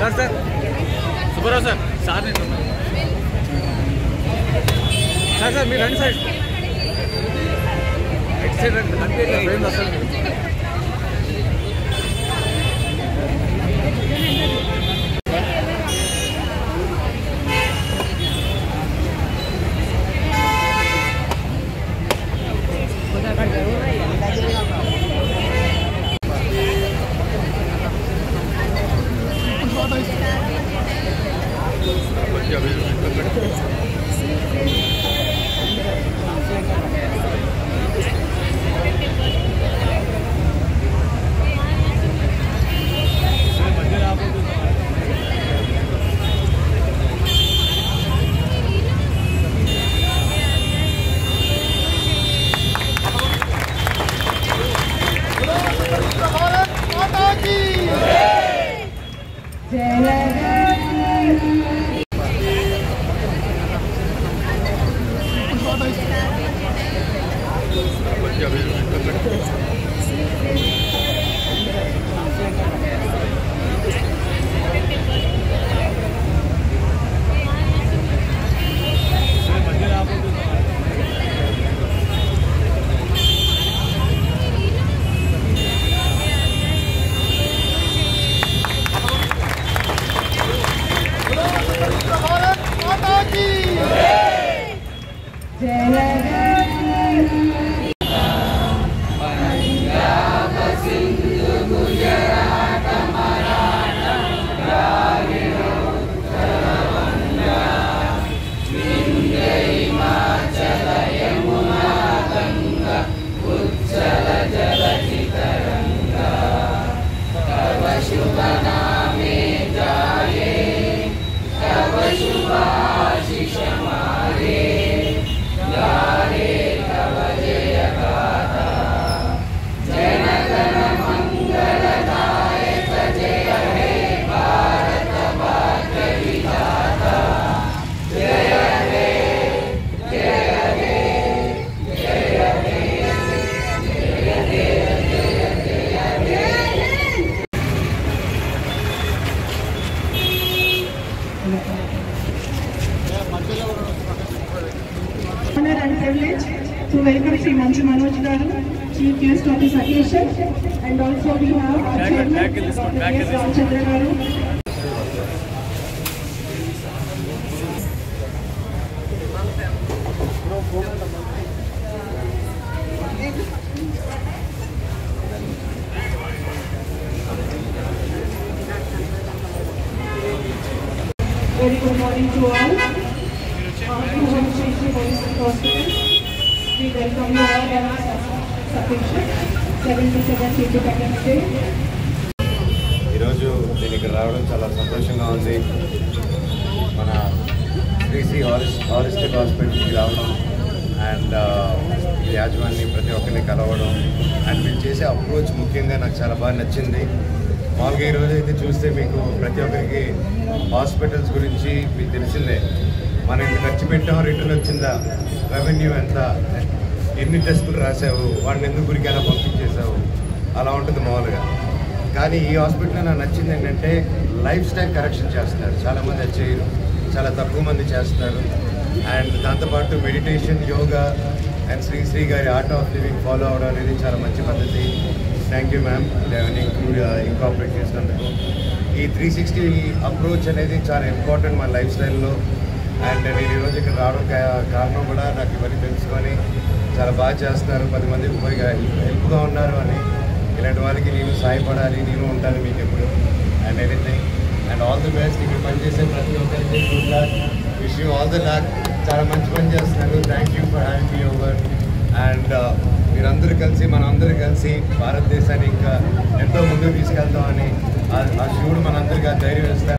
Sir sir super sir साथ में sir sir మీరు రండి సార్ ఎక్సైట్ రండి అంతే ఫ్రేమ్ అసలు Thank you. जय honor and privilege to welcome Sri Manju Manoj Garu, Chief Guest of this occasion. And also we have our Chairman, Dr. S. Ramchandra Garu. Very good morning to all. On behalf we welcome you all and Satisha, 77 City Second State. ఈరోజు నేను ఇక్కడ రావడం చాలా సంతోషంగా ఉంది మన Shri Shri Harris హారిస్టిక్ హాస్పిటల్కి రావడం అండ్ uh, యాజమాన్ని ప్రతి ఒక్కరిని కలవడం అండ్ వీళ్ళు చేసే అప్రోచ్ ముఖ్యంగా నాకు చాలా బాగా నచ్చింది మామూలుగా ఈరోజు అయితే చూస్తే మీకు ప్రతి ఒక్కరికి హాస్పిటల్స్ గురించి మీకు తెలిసిందే. మనం ఇంత ఖర్చు పెట్టాం రిటర్న్ వచ్చిందా? రెవెన్యూ ఎంత? ఎన్ని టెస్టులు రాసావు వాడిని ఎందుకు గురికైనా పంపించేసావు అలా ఉంటుంది మామూలుగా. కానీ ఈ హాస్పిటల్లో నాకు నచ్చింది ఏంటంటే లైఫ్ స్టైల్ కరెక్షన్ చేస్తున్నారు. చాలామంది అది చేయరు చాలా తక్కువ మంది చేస్తున్నారు. అండ్ దాంతోపాటు meditation yoga and Sri Sri గారి ఆర్ట్ ఆఫ్ లివింగ్ ఫాలో అవడం అనేది చాలా మంచి పద్ధతి. Thank you ma'am include incorporate చేసినందుకు. ఈ త్రీ సిక్స్టీ అప్రోచ్ అనేది చాలా ఇంపార్టెంట్ మా లైఫ్ స్టైల్లో అండ్ నేను ఈరోజు ఇక్కడ రావడం కారణం కూడా నాకు ఇవన్నీ తెలుసుకొని చాలా బాగా చేస్తున్నారు. పది మందికి పోయి హెల్ప్గా ఉన్నారు అని. ఇలాంటి వాళ్ళకి నేను సహాయపడాలి నేను ఉంటాను మీకు ఎప్పుడు. And anything and all the best ఇక్కడ పనిచేసే ప్రతి ఒక్కరికి good luck wish you all the luck చాలా మంచి పని చేస్తున్నారు. Thank you for having me over and కలిసి మన మనందరూ కలిసి భారతదేశాన్ని ఇంకా ఎంతో ముందుకు తీసుకెళ్తామని ఆ శివుడు మనందరికీ ధైర్యం ఇస్తారు